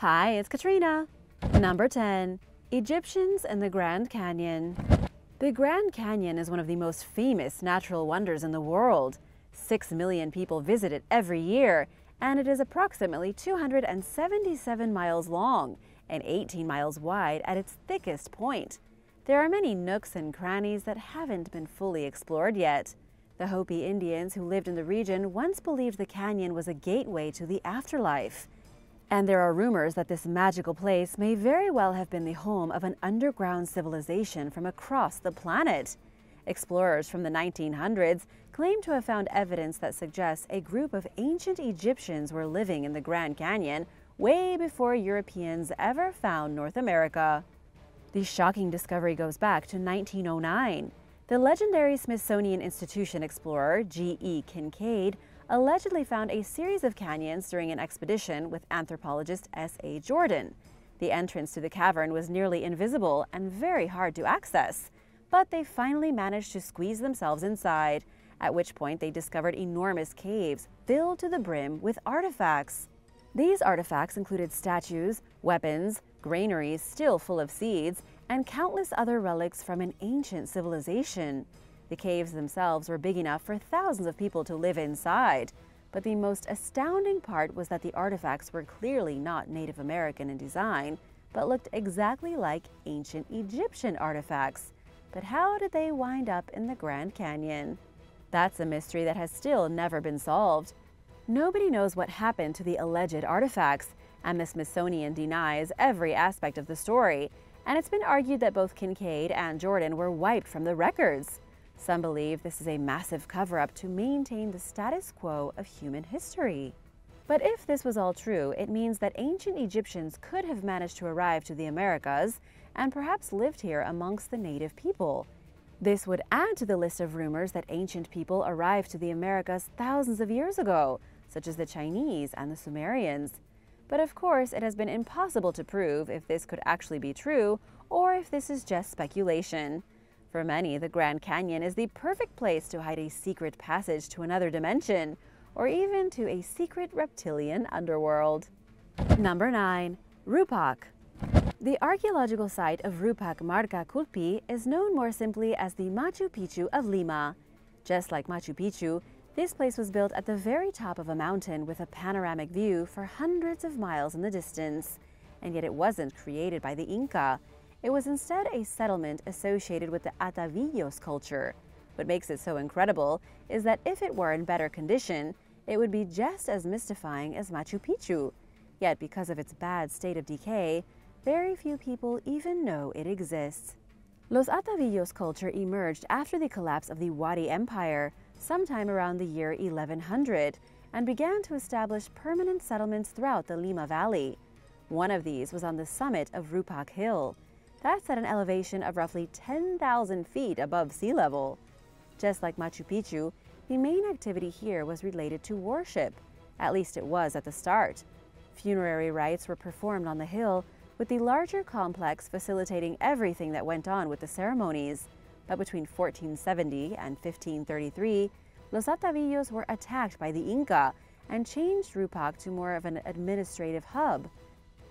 Hi, it's Katrina. Number 10. Egyptians and the Grand Canyon. The Grand Canyon is one of the most famous natural wonders in the world. Six million people visit it every year, and it is approximately 277 miles long and 18 miles wide at its thickest point. There are many nooks and crannies that haven't been fully explored yet. The Hopi Indians who lived in the region once believed the canyon was a gateway to the afterlife. And there are rumors that this magical place may very well have been the home of an underground civilization from across the planet. Explorers from the 1900s claim to have found evidence that suggests a group of ancient Egyptians were living in the Grand Canyon way before Europeans ever found North America. The shocking discovery goes back to 1909. The legendary Smithsonian Institution explorer G.E. Kincaid allegedly found a series of canyons during an expedition with anthropologist S.A. Jordan. The entrance to the cavern was nearly invisible and very hard to access, but they finally managed to squeeze themselves inside, at which point they discovered enormous caves filled to the brim with artifacts. These artifacts included statues, weapons, granaries still full of seeds, and countless other relics from an ancient civilization. The caves themselves were big enough for thousands of people to live inside, but the most astounding part was that the artifacts were clearly not Native American in design, but looked exactly like ancient Egyptian artifacts. But how did they wind up in the Grand Canyon? That's a mystery that has still never been solved. Nobody knows what happened to the alleged artifacts, and the Smithsonian denies every aspect of the story, and it's been argued that both Kincaid and Jordan were wiped from the records. Some believe this is a massive cover up to maintain the status quo of human history. But if this was all true, it means that ancient Egyptians could have managed to arrive to the Americas and perhaps lived here amongst the native people. This would add to the list of rumors that ancient people arrived to the Americas thousands of years ago, such as the Chinese and the Sumerians. But of course, it has been impossible to prove if this could actually be true or if this is just speculation. For many, the Grand Canyon is the perfect place to hide a secret passage to another dimension or even to a secret reptilian underworld. Number 9. Rupak The archaeological site of Rupak Marca Culpi is known more simply as the Machu Picchu of Lima. Just like Machu Picchu, this place was built at the very top of a mountain with a panoramic view for hundreds of miles in the distance. And yet it wasn't created by the Inca. It was instead a settlement associated with the Atavillos culture. What makes it so incredible is that if it were in better condition, it would be just as mystifying as Machu Picchu. Yet because of its bad state of decay, very few people even know it exists. Los Atavillos culture emerged after the collapse of the Wari Empire, sometime around the year 1100 and began to establish permanent settlements throughout the Lima Valley. One of these was on the summit of Rupak Hill. That's at an elevation of roughly 10,000 feet above sea level. Just like Machu Picchu, the main activity here was related to worship. At least it was at the start. Funerary rites were performed on the hill, with the larger complex facilitating everything that went on with the ceremonies but between 1470 and 1533, Los Atavillos were attacked by the Inca and changed Rupac to more of an administrative hub.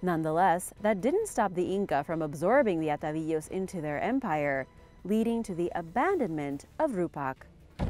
Nonetheless, that didn't stop the Inca from absorbing the Atavillos into their empire, leading to the abandonment of Rupak.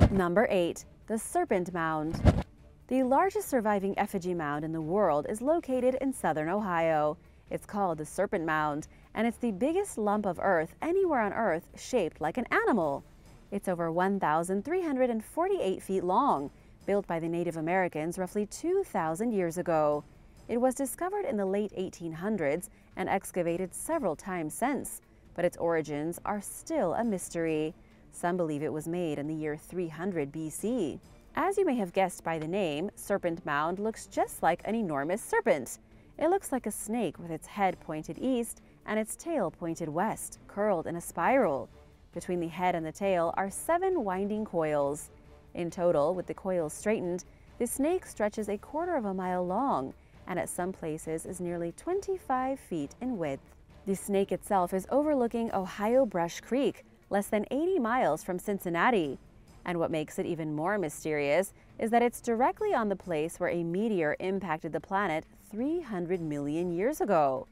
Number 8. The Serpent Mound The largest surviving effigy mound in the world is located in southern Ohio. It's called the Serpent Mound, and it's the biggest lump of earth anywhere on Earth shaped like an animal. It's over 1,348 feet long, built by the Native Americans roughly 2,000 years ago. It was discovered in the late 1800s and excavated several times since, but its origins are still a mystery. Some believe it was made in the year 300 BC. As you may have guessed by the name, Serpent Mound looks just like an enormous serpent. It looks like a snake with its head pointed east and its tail pointed west, curled in a spiral. Between the head and the tail are seven winding coils. In total, with the coils straightened, the snake stretches a quarter of a mile long and at some places is nearly 25 feet in width. The snake itself is overlooking Ohio Brush Creek, less than 80 miles from Cincinnati. And what makes it even more mysterious is that it's directly on the place where a meteor impacted the planet 300 million years ago.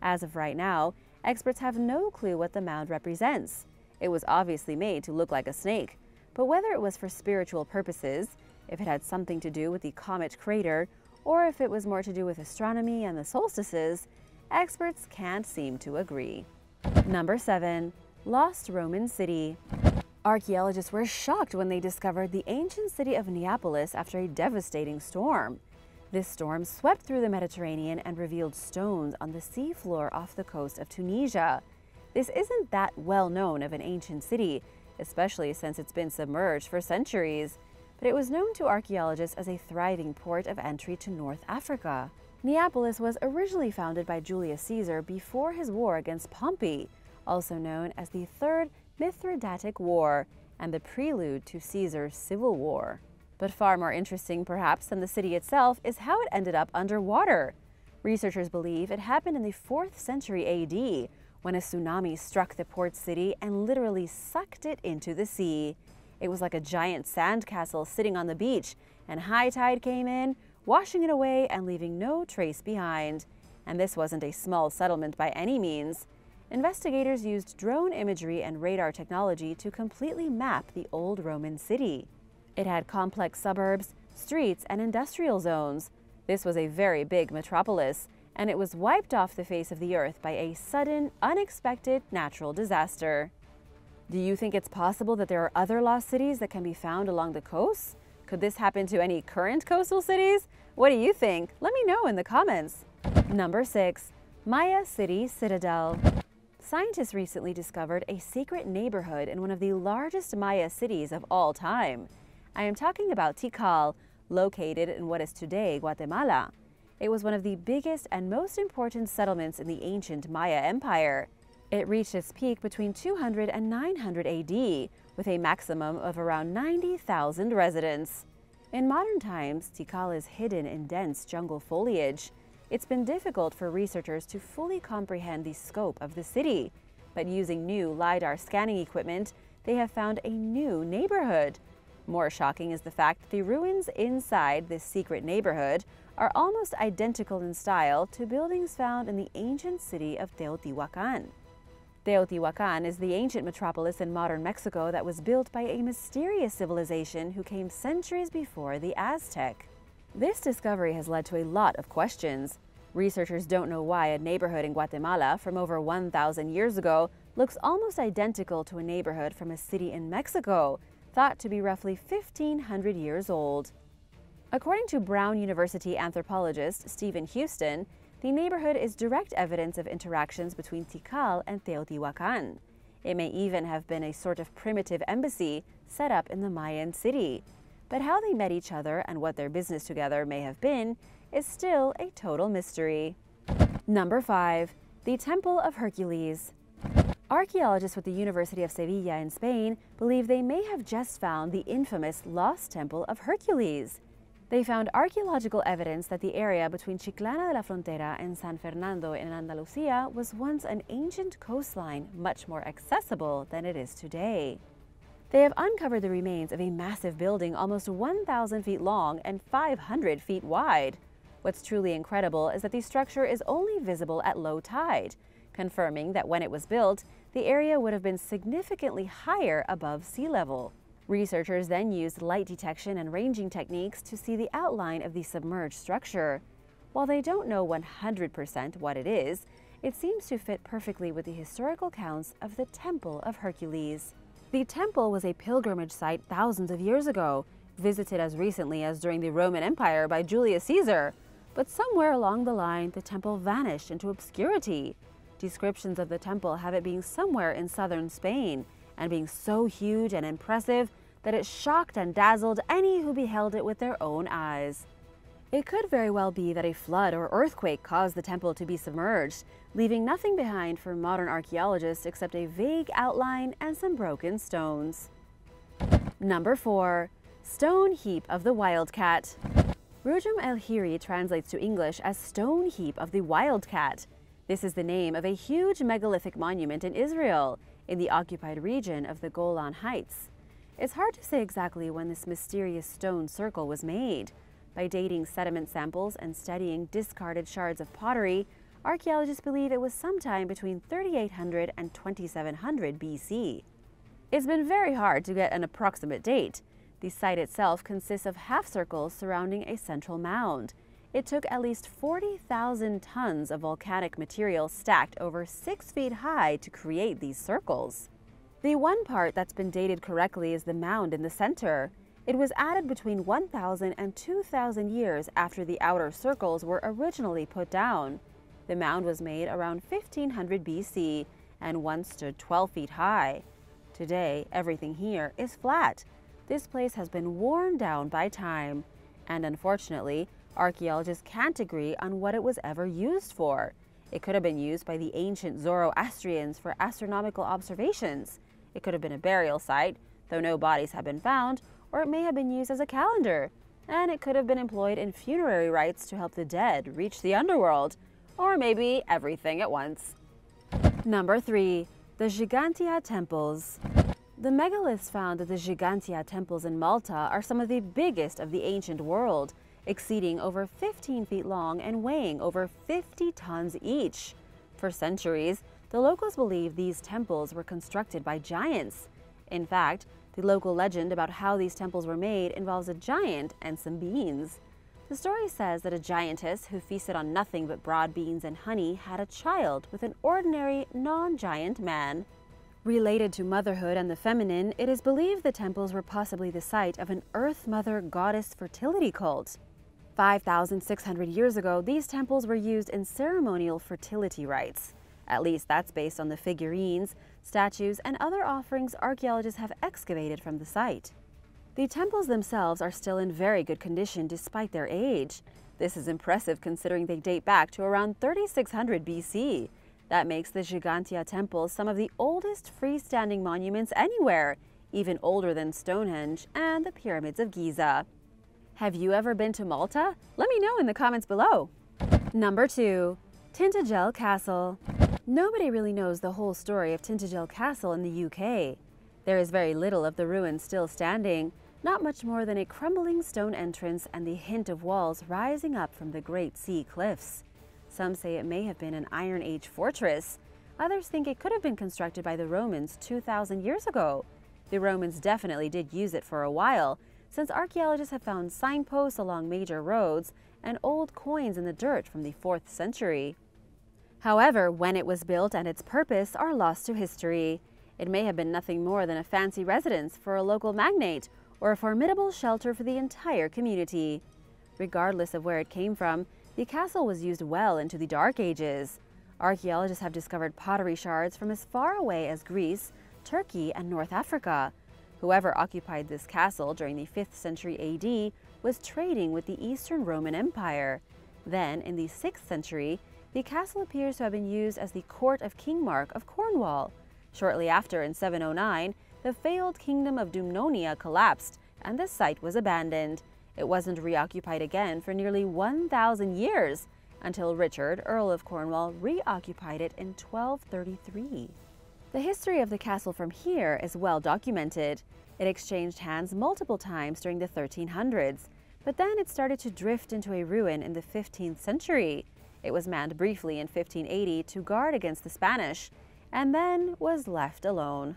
As of right now, experts have no clue what the mound represents. It was obviously made to look like a snake, but whether it was for spiritual purposes, if it had something to do with the comet crater, or if it was more to do with astronomy and the solstices, experts can't seem to agree. Number 7. Lost Roman City Archaeologists were shocked when they discovered the ancient city of Neapolis after a devastating storm. This storm swept through the Mediterranean and revealed stones on the seafloor off the coast of Tunisia. This isn't that well known of an ancient city, especially since it's been submerged for centuries, but it was known to archaeologists as a thriving port of entry to North Africa. Neapolis was originally founded by Julius Caesar before his war against Pompey, also known as the Third Mithridatic War and the prelude to Caesar's civil war. But far more interesting, perhaps, than the city itself is how it ended up underwater. Researchers believe it happened in the 4th century AD when a tsunami struck the port city and literally sucked it into the sea. It was like a giant sandcastle sitting on the beach, and high tide came in, washing it away and leaving no trace behind. And this wasn't a small settlement by any means investigators used drone imagery and radar technology to completely map the old Roman city. It had complex suburbs, streets, and industrial zones. This was a very big metropolis, and it was wiped off the face of the earth by a sudden, unexpected natural disaster. Do you think it's possible that there are other lost cities that can be found along the coast? Could this happen to any current coastal cities? What do you think? Let me know in the comments. Number 6. Maya City Citadel Scientists recently discovered a secret neighborhood in one of the largest Maya cities of all time. I am talking about Tikal, located in what is today Guatemala. It was one of the biggest and most important settlements in the ancient Maya Empire. It reached its peak between 200 and 900 AD, with a maximum of around 90,000 residents. In modern times, Tikal is hidden in dense jungle foliage. It's been difficult for researchers to fully comprehend the scope of the city, but using new LiDAR scanning equipment, they have found a new neighborhood. More shocking is the fact that the ruins inside this secret neighborhood are almost identical in style to buildings found in the ancient city of Teotihuacan. Teotihuacan is the ancient metropolis in modern Mexico that was built by a mysterious civilization who came centuries before the Aztec. This discovery has led to a lot of questions. Researchers don't know why a neighborhood in Guatemala from over 1,000 years ago looks almost identical to a neighborhood from a city in Mexico, thought to be roughly 1,500 years old. According to Brown University anthropologist Stephen Houston, the neighborhood is direct evidence of interactions between Tikal and Teotihuacan. It may even have been a sort of primitive embassy set up in the Mayan city but how they met each other and what their business together may have been is still a total mystery. Number 5. The Temple of Hercules Archaeologists with the University of Sevilla in Spain believe they may have just found the infamous Lost Temple of Hercules. They found archaeological evidence that the area between Chiclana de la Frontera and San Fernando in Andalusia was once an ancient coastline much more accessible than it is today. They have uncovered the remains of a massive building almost 1,000 feet long and 500 feet wide. What's truly incredible is that the structure is only visible at low tide, confirming that when it was built, the area would have been significantly higher above sea level. Researchers then used light detection and ranging techniques to see the outline of the submerged structure. While they don't know 100% what it is, it seems to fit perfectly with the historical counts of the Temple of Hercules. The temple was a pilgrimage site thousands of years ago, visited as recently as during the Roman Empire by Julius Caesar. But somewhere along the line, the temple vanished into obscurity. Descriptions of the temple have it being somewhere in southern Spain and being so huge and impressive that it shocked and dazzled any who beheld it with their own eyes. It could very well be that a flood or earthquake caused the temple to be submerged, leaving nothing behind for modern archaeologists except a vague outline and some broken stones. Number 4. Stone Heap of the Wildcat Rujum El Hiri translates to English as Stone Heap of the Wildcat. This is the name of a huge megalithic monument in Israel, in the occupied region of the Golan Heights. It's hard to say exactly when this mysterious stone circle was made. By dating sediment samples and studying discarded shards of pottery, archaeologists believe it was sometime between 3800 and 2700 BC. It's been very hard to get an approximate date. The site itself consists of half circles surrounding a central mound. It took at least 40,000 tons of volcanic material stacked over six feet high to create these circles. The one part that's been dated correctly is the mound in the center. It was added between 1,000 and 2,000 years after the outer circles were originally put down. The mound was made around 1500 BC and once stood 12 feet high. Today, everything here is flat. This place has been worn down by time. And unfortunately, archaeologists can't agree on what it was ever used for. It could have been used by the ancient Zoroastrians for astronomical observations. It could have been a burial site, though no bodies have been found, or it may have been used as a calendar. And it could have been employed in funerary rites to help the dead reach the underworld, or maybe everything at once. Number 3. The Gigantia Temples. The megaliths found at the Gigantia temples in Malta are some of the biggest of the ancient world, exceeding over 15 feet long and weighing over 50 tons each. For centuries, the locals believe these temples were constructed by giants. In fact, the local legend about how these temples were made involves a giant and some beans. The story says that a giantess who feasted on nothing but broad beans and honey had a child with an ordinary, non giant man. Related to motherhood and the feminine, it is believed the temples were possibly the site of an Earth Mother goddess fertility cult. 5,600 years ago, these temples were used in ceremonial fertility rites. At least that's based on the figurines, statues, and other offerings archaeologists have excavated from the site. The temples themselves are still in very good condition despite their age. This is impressive considering they date back to around 3600 BC. That makes the Gigantia temples some of the oldest freestanding monuments anywhere, even older than Stonehenge and the pyramids of Giza. Have you ever been to Malta? Let me know in the comments below. Number 2. Tintagel Castle Nobody really knows the whole story of Tintagel Castle in the UK. There is very little of the ruins still standing, not much more than a crumbling stone entrance and the hint of walls rising up from the Great Sea cliffs. Some say it may have been an Iron Age fortress. Others think it could have been constructed by the Romans 2,000 years ago. The Romans definitely did use it for a while, since archaeologists have found signposts along major roads and old coins in the dirt from the 4th century. However, when it was built and its purpose are lost to history. It may have been nothing more than a fancy residence for a local magnate or a formidable shelter for the entire community. Regardless of where it came from, the castle was used well into the Dark Ages. Archaeologists have discovered pottery shards from as far away as Greece, Turkey, and North Africa. Whoever occupied this castle during the 5th century AD was trading with the Eastern Roman Empire. Then, in the 6th century, the castle appears to have been used as the court of King Mark of Cornwall. Shortly after, in 709, the failed kingdom of Dumnonia collapsed and the site was abandoned. It wasn't reoccupied again for nearly 1,000 years until Richard, Earl of Cornwall, reoccupied it in 1233. The history of the castle from here is well documented. It exchanged hands multiple times during the 1300s, but then it started to drift into a ruin in the 15th century. It was manned briefly in 1580 to guard against the Spanish, and then was left alone.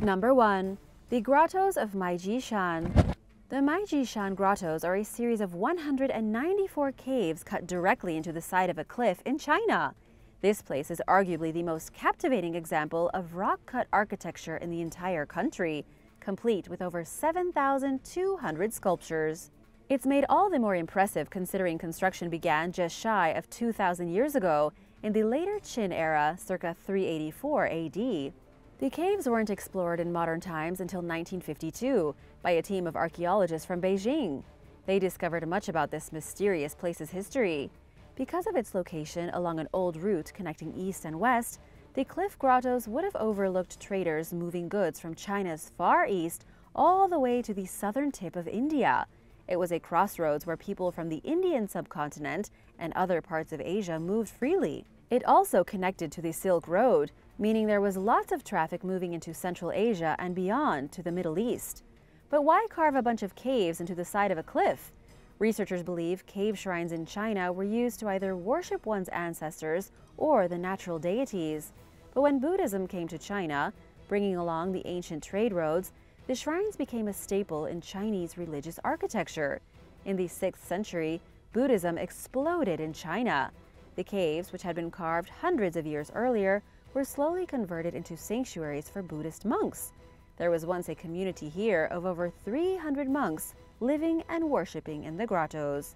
Number 1. The Grottos of Maiji Shan the Maiji Shan Grottos are a series of 194 caves cut directly into the side of a cliff in China. This place is arguably the most captivating example of rock-cut architecture in the entire country, complete with over 7,200 sculptures. It's made all the more impressive considering construction began just shy of 2,000 years ago in the later Qin era, circa 384 AD. The caves weren't explored in modern times until 1952 by a team of archaeologists from Beijing. They discovered much about this mysterious place's history. Because of its location along an old route connecting east and west, the cliff grottos would have overlooked traders moving goods from China's far east all the way to the southern tip of India. It was a crossroads where people from the Indian subcontinent and other parts of Asia moved freely. It also connected to the Silk Road, meaning there was lots of traffic moving into Central Asia and beyond to the Middle East. But why carve a bunch of caves into the side of a cliff? Researchers believe cave shrines in China were used to either worship one's ancestors or the natural deities. But when Buddhism came to China, bringing along the ancient trade roads, the shrines became a staple in Chinese religious architecture. In the 6th century, Buddhism exploded in China. The caves, which had been carved hundreds of years earlier, were slowly converted into sanctuaries for Buddhist monks. There was once a community here of over 300 monks living and worshipping in the grottos.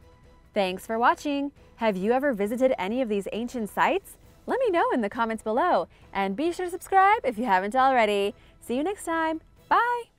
Thanks for watching! Have you ever visited any of these ancient sites? Let me know in the comments below, and be sure to subscribe if you haven't already. See you next time. Bye!